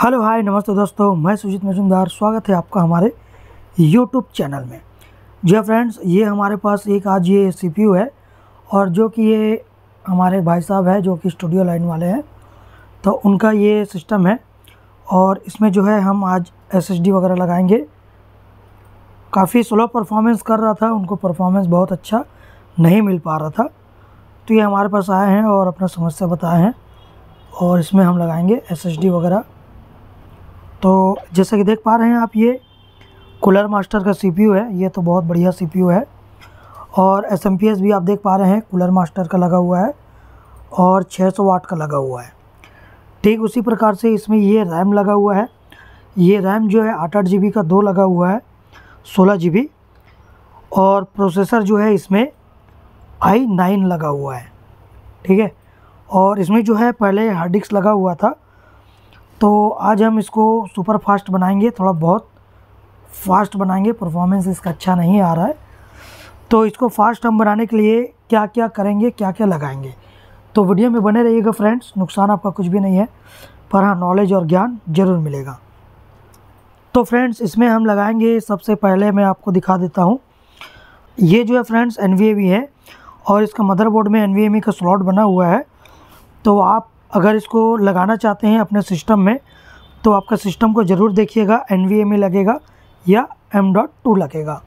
Hello, हाय, नमस्ते दोस्तों, मैं सुजीत मजुमदार, स्वागत है आपका हमारे यूट्यूब चैनल में। जी हाँ फ्रेंड्स, ये हमारे पास एक आज ये सीपीयू है और जो कि ये हमारे भाई साहब है, जो कि स्टूडियो लाइन वाले हैं तो उनका ये सिस्टम है और इसमें जो है हम आज एसएसडी वगैरह लगाएँगे। काफ़ी स्लो परफॉर्मेंस कर रहा था, उनको परफॉर्मेंस बहुत अच्छा नहीं मिल पा रहा था तो ये हमारे पास आए हैं और अपना समस्या बताए हैं और इसमें हम लगाएँगे एसएसडी वगैरह। तो जैसा कि देख पा रहे हैं आप, ये कूलर मास्टर का सीपीयू है। ये तो बहुत बढ़िया सीपीयू है। और एसएमपीएस भी आप देख पा रहे हैं कूलर मास्टर का लगा हुआ है और 600 वाट का लगा हुआ है। ठीक उसी प्रकार से इसमें ये रैम लगा हुआ है। ये रैम जो है, आठ आठ जी का दो लगा हुआ है, सोलह जी और प्रोसेसर जो है, इसमें आई नाइन लगा हुआ है। ठीक है? और इसमें जो है, पहले हार्ड डिस्क लगा हुआ था। तो आज हम इसको सुपर फास्ट बनाएँगे, थोड़ा बहुत फास्ट बनाएँगे। परफॉर्मेंस इसका अच्छा नहीं आ रहा है। तो इसको फास्ट हम बनाने के लिए क्या क्या करेंगे क्या क्या लगाएँगे? तो वीडियो में बने रहिएगा फ्रेंड्स नुकसान आपका कुछ भी नहीं है, पर हाँ नॉलेज और ज्ञान ज़रूर मिलेगा। तो फ्रेंड्स इसमें हम लगाएँगे, सबसे पहले मैं आपको दिखा देता हूँ। ये जो है फ्रेंड्स एन है, और इसका मदरबोर्ड में एन का स्लॉट बना हुआ है। तो आप अगर इसको लगाना चाहते हैं अपने सिस्टम में तो आपका सिस्टम को ज़रूर देखिएगा एन में लगेगा या एम डॉट टू लगेगा।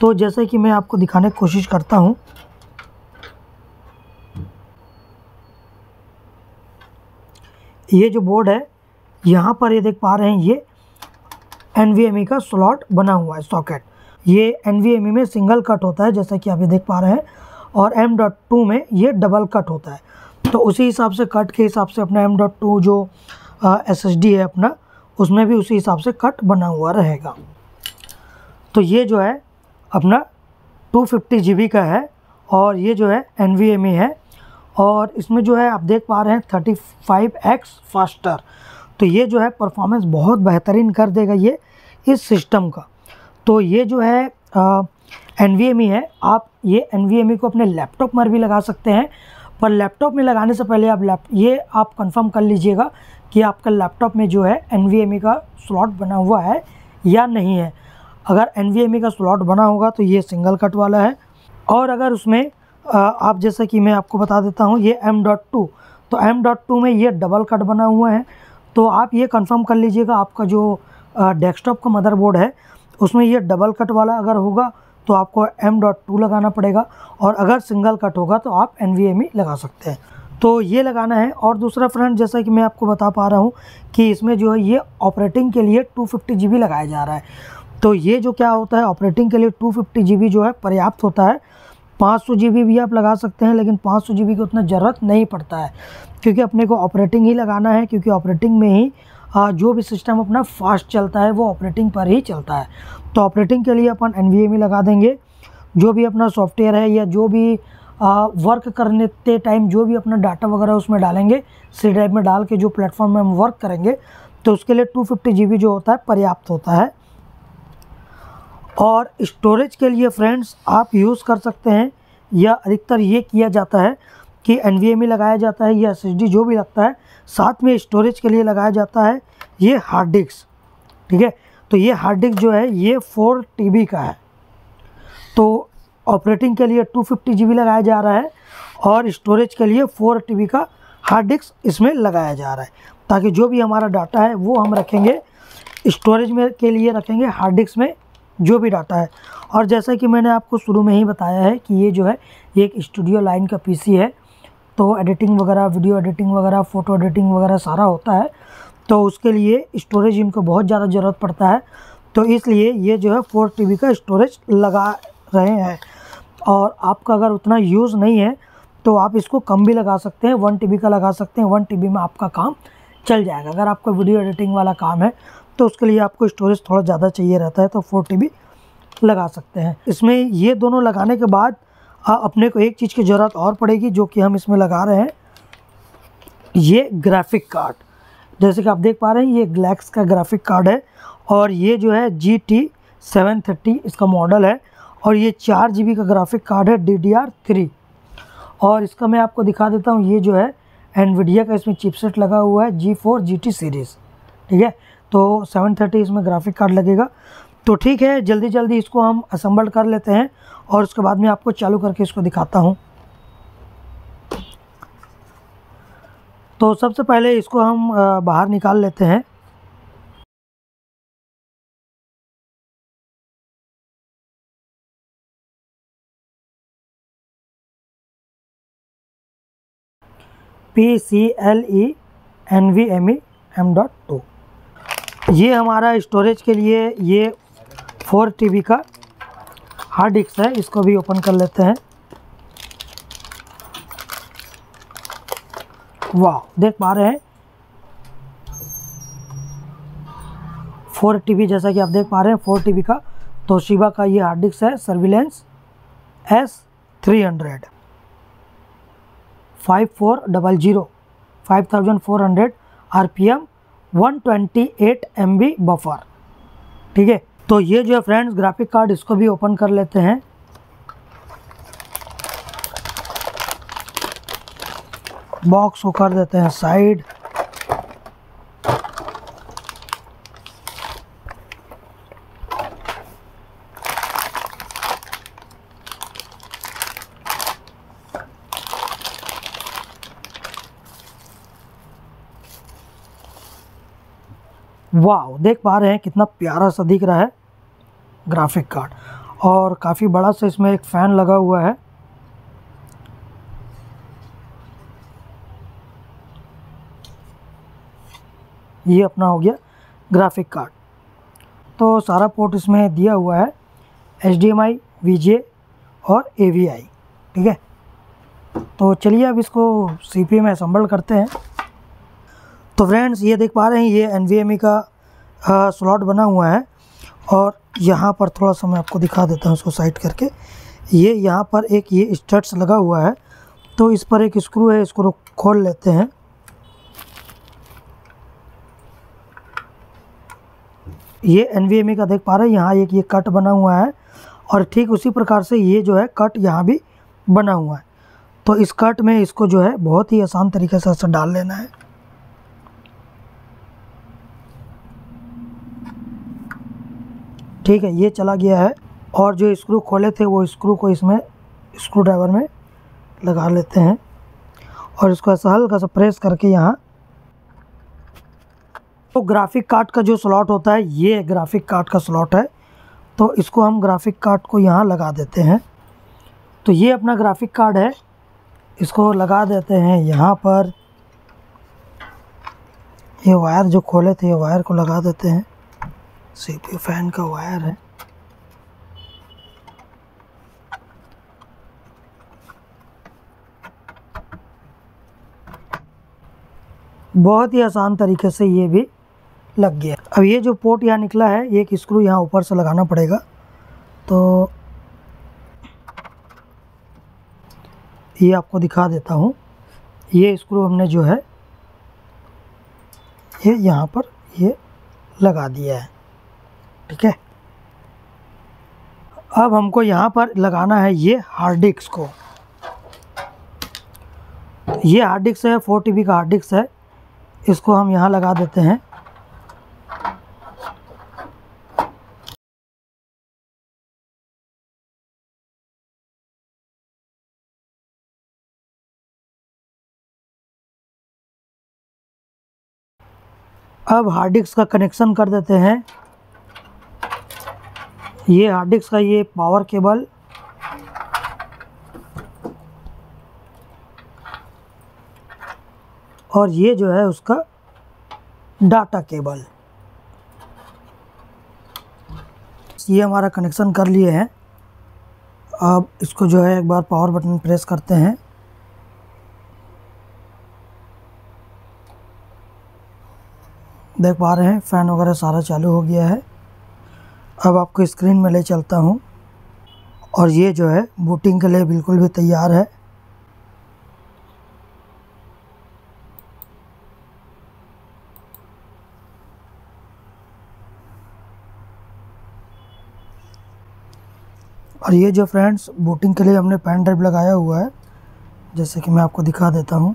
तो जैसे कि मैं आपको दिखाने की कोशिश करता हूँ। ये जो बोर्ड है, यहाँ पर ये देख पा रहे हैं, ये एन का स्लॉट बना हुआ है सॉकेट ये एन में सिंगल कट होता है, जैसा कि आप ये देख पा रहे हैं, और एम डॉट टू में ये डबल कट होता है। तो उसी हिसाब से कट के हिसाब से अपना एम डॉट टू जो एस एस डी है अपना, उसमें भी उसी हिसाब से कट बना हुआ रहेगा। तो ये जो है, अपना टू फिफ्टी जी बी का है और ये जो है एन वी एम ई है और इसमें जो है आप देख पा रहे हैं थर्टी फाइव एक्स फास्टर तो ये जो है परफॉर्मेंस बहुत बेहतरीन कर देगा ये इस सिस्टम का। तो ये जो है एन वी एम ई है, आप ये एन वी एम ई को अपने लैपटॉप में भी लगा सकते हैं। पर लैपटॉप में लगाने से पहले आप लैप ये आप कंफर्म कर लीजिएगा कि आपका लैपटॉप में जो है एन का स्लॉट बना हुआ है या नहीं है। अगर एन का स्लॉट बना होगा तो ये सिंगल कट वाला है। और अगर उसमें आप जैसे कि मैं आपको बता देता हूँ, ये एम डॉट टू तो एम डॉट टू में ये डबल कट बना हुआ है। तो आप ये कंफर्म कर लीजिएगा, आपका जो डेस्कटॉप का मदरबोर्ड है, उसमें ये डबल कट वाला अगर होगा तो आपको एम डॉट टू लगाना पड़ेगा और अगर सिंगल कट होगा तो आप एन वी एम ही लगा सकते हैं। तो ये लगाना है और दूसरा फ्रेंड जैसा कि मैं आपको बता पा रहा हूँ कि इसमें जो है ये ऑपरेटिंग के लिए टू फिफ्टी जी बी लगाया जा रहा है। तो ये जो क्या होता है ऑपरेटिंग के लिए टू फिफ्टी जी बी जो है पर्याप्त होता है। पाँच सौ जी बी भी आप लगा सकते हैं, लेकिन पाँच सौ जी बी की उतना ज़रूरत नहीं पड़ता है, क्योंकि अपने को ऑपरेटिंग ही लगाना है, क्योंकि ऑपरेटिंग में ही जो भी सिस्टम अपना फास्ट चलता है, वो ऑपरेटिंग पर ही चलता है। तो ऑपरेटिंग के लिए अपन एन लगा देंगे। जो भी अपना सॉफ्टवेयर है या जो भी वर्क करने ते टाइम जो भी अपना डाटा वगैरह उसमें डालेंगे सी ड्राइव में डाल के जो प्लेटफॉर्म में हम वर्क करेंगे तो उसके लिए टू फिफ्टी जो होता है, पर्याप्त होता है। और स्टोरेज के लिए फ्रेंड्स आप यूज़ कर सकते हैं, या अधिकतर ये किया जाता है कि एन में लगाया जाता है या एस जो भी लगता है, साथ में स्टोरेज के लिए लगाया जाता है ये हार्ड डिस्क ठीक है? तो ये हार्ड डिस्क जो है, ये फोर टी का है। तो ऑपरेटिंग के लिए टू फिफ्टी लगाया जा रहा है और स्टोरेज के लिए फोर टी का हार्ड डिस्क इसमें लगाया जा रहा है। ताकि जो भी हमारा डाटा है, वो हम रखेंगे स्टोरेज में के लिए रखेंगे हार्ड डिस्क में जो भी डाटा है। और जैसा कि मैंने आपको शुरू में ही बताया है कि ये जो है, ये एक स्टूडियो लाइन का पीसी है। तो एडिटिंग वगैरह वीडियो एडिटिंग वगैरह फ़ोटो एडिटिंग वगैरह सारा होता है। तो उसके लिए स्टोरेज इनको बहुत ज़्यादा ज़रूरत पड़ता है। तो इसलिए ये जो है फोर टी का स्टोरेज लगा रहे हैं। और आपका अगर उतना यूज़ नहीं है तो आप इसको कम भी लगा सकते हैं वन टी का लगा सकते हैं वन टी में आपका काम चल जाएगा। अगर आपका वीडियो एडिटिंग वाला काम है तो उसके लिए आपको स्टोरेज थोड़ा ज़्यादा चाहिए रहता है तो फोर टी लगा सकते हैं। इसमें ये दोनों लगाने के बाद अपने को एक चीज़ की ज़रूरत और पड़ेगी जो कि हम इसमें लगा रहे हैं। ये ग्राफिक कार्ड जैसे कि आप देख पा रहे हैं, ये ग्लैक्स का ग्राफिक कार्ड है और ये जो है जी टी सेवन थर्टी इसका मॉडल है और ये चार जीबी का ग्राफिक कार्ड है डी डी आर थ्री और इसका मैं आपको दिखा देता हूँ, ये जो है एनविडिया का इसमें चिपसेट लगा हुआ है G four G T series ठीक है? तो 730 इसमें ग्राफिक कार्ड लगेगा। तो ठीक है, जल्दी जल्दी इसको हम असम्बल कर लेते हैं और उसके बाद में आपको चालू करके इसको दिखाता हूँ। तो सबसे पहले इसको हम बाहर निकाल लेते हैं। P C L E N V M E M dot two ये हमारा स्टोरेज के लिए ये फोर टी का हार्ड डिस्क है, इसको भी ओपन कर लेते हैं। वाह, देख पा रहे हैं। फोर टी जैसा कि आप देख पा रहे हैं, फोर टी का तो शिवा का ये हार्ड डिस्क है, surveillance S three hundred five four double zero five thousand four hundred R P M one twenty eight M B buffer ठीक है? तो ये जो है फ्रेंड्स ग्राफिक कार्ड इसको भी ओपन कर लेते हैं। बॉक्स को कर देते हैं साइड वाह देख पा रहे हैं कितना प्यारा सा दिख रहा है ग्राफिक कार्ड और काफ़ी बड़ा सा इसमें एक फ़ैन लगा हुआ है। ये अपना हो गया ग्राफिक कार्ड तो सारा पोर्ट इसमें दिया हुआ है एच डी एम आई और ए वी आई ठीक है? तो चलिए अब इसको सी पी में असम्बल करते हैं। तो फ्रेंड्स ये देख पा रहे हैं, ये एन का स्लॉट बना हुआ है और यहाँ पर थोड़ा सा मैं आपको दिखा देता हूँ उसको साइड करके। ये यहाँ पर एक ये स्टड्स लगा हुआ है तो इस पर एक स्क्रू है, इसको खोल लेते हैं। ये एन का देख पा रहे हैं, यहाँ एक ये कट बना हुआ है और ठीक उसी प्रकार से ये जो है कट यहाँ भी बना हुआ है। तो इस कट में इसको जो है बहुत ही आसान तरीके से डाल लेना है। ठीक है, ये चला गया है और जो स्क्रू खोले थे वो स्क्रू को इसमें स्क्रू ड्राइवर में लगा लेते हैं और इसको ऐसा हल्का सा प्रेस करके यहाँ तो ग्राफिक कार्ड का जो स्लॉट होता है, ये ग्राफिक कार्ड का स्लॉट है। तो इसको हम ग्राफिक कार्ड को यहाँ लगा देते हैं। तो ये अपना ग्राफिक कार्ड है। इसको लगा देते हैं यहाँ पर। ये वायर जो खोले थे, ये वायर को लगा देते हैं। सीपीयू फ़ैन का वायर है। बहुत ही आसान तरीके से ये भी लग गया। अब ये जो पोर्ट यहाँ निकला है एक स्क्रू यहाँ ऊपर से लगाना पड़ेगा। तो ये आपको दिखा देता हूँ। ये स्क्रू हमने जो है, ये यहाँ पर ये लगा दिया है। ठीक है? अब हमको यहाँ पर लगाना है ये हार्ड डिस्क को। ये हार्ड डिस्क है फोर टी का हार्ड डिस्क है। इसको हम यहाँ लगा देते हैं। अब हार्ड डिस्क का कनेक्शन कर देते हैं। ये हार्ड डिस्क का ये पावर केबल। और ये जो है उसका डाटा केबल। ये हमारा कनेक्शन कर लिए हैं। अब इसको जो है एक बार पावर बटन प्रेस करते हैं। देख पा रहे हैं, फ़ैन वगैरह सारा चालू हो गया है। अब आपको स्क्रीन में ले चलता हूँ। और ये जो है, बूटिंग के लिए बिल्कुल भी तैयार है। और ये जो फ्रेंड्स, बूटिंग के लिए हमने पेन ड्राइव लगाया हुआ है। जैसे कि मैं आपको दिखा देता हूँ।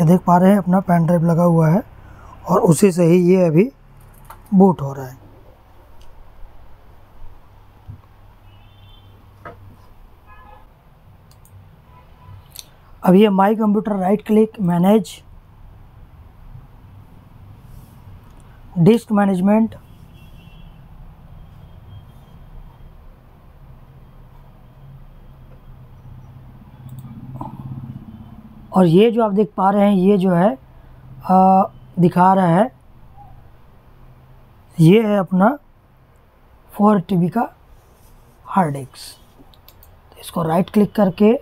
ये देख पा रहे हैं, अपना पेन ड्राइव लगा हुआ है। और उसी से ही ये अभी बूट हो रहा है। अब ये my computer right click manage disk management और ये जो आप देख पा रहे हैं ये जो है आ, दिखा रहा है ये है अपना फोर टी का हार्ड डिस्क तो इसको राइट क्लिक करके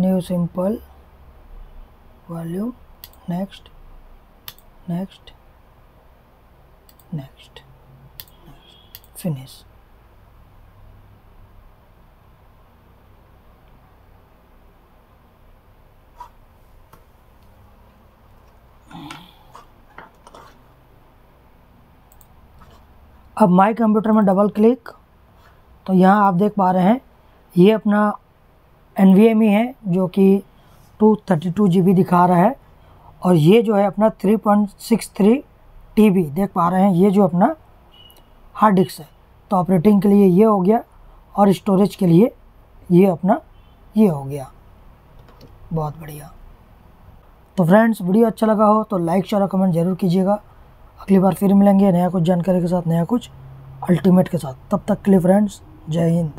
new simple volume next next next finish अब माई कंप्यूटर में डबल क्लिक तो यहाँ आप देख पा रहे हैं, ये अपना एन वी है, जो कि two thirty two G B दिखा रहा है। और ये जो है अपना three point six three T B देख पा रहे हैं, ये जो अपना हार्ड डिस्क है। तो ऑपरेटिंग के लिए ये हो गया और स्टोरेज के लिए ये अपना ये हो गया। बहुत बढ़िया। तो फ्रेंड्स वीडियो अच्छा लगा हो तो लाइक शेयर और कमेंट ज़रूर कीजिएगा। अगली बार फिर मिलेंगे नया कुछ जानकारी के साथ, नया कुछ अल्टीमेट के साथ। तब तक के लिए फ्रेंड्स जय हिंद।